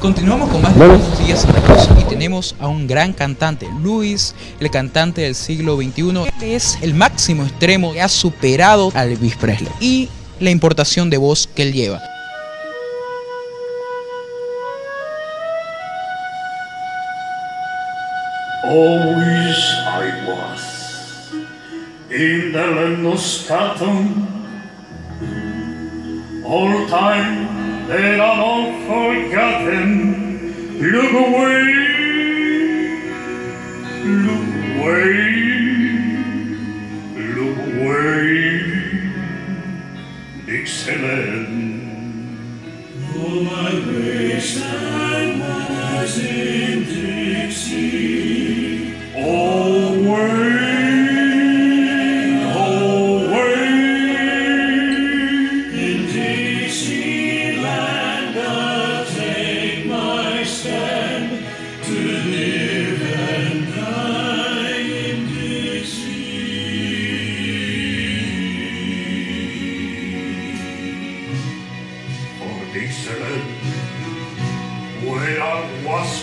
Continuamos con más de Santa Cruz y tenemos a un gran cantante, Luis, el cantante del siglo XXI. Él es el máximo extremo que ha superado a Elvis Presley y la importación de voz que él lleva. Always I was in the land of Scotland. All time that I'm all forgotten. Look away, look away, look away, Dixieland. Oh, my grace, I was in Dixie. Away,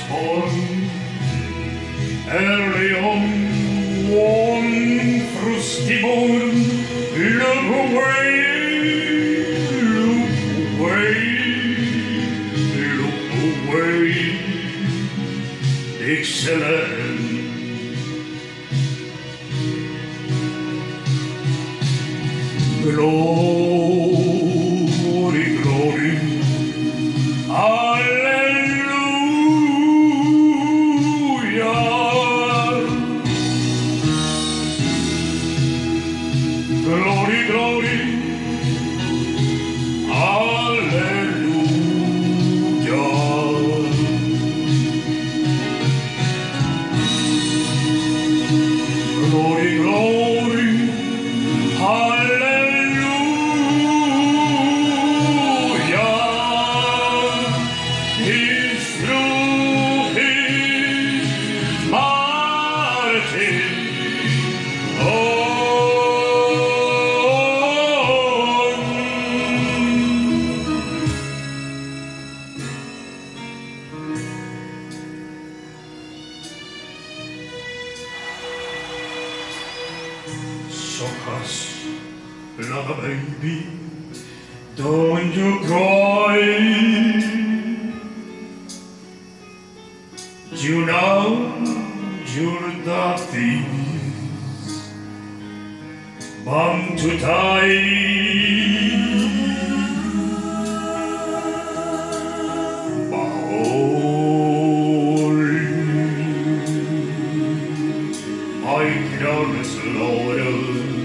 was born, early on one frosty morn, look away, look away, look away, Dixieland. Glory, Glory, glory, so hush, love baby, don't you cry. You know you're the thief, bound to die. I can slaughter will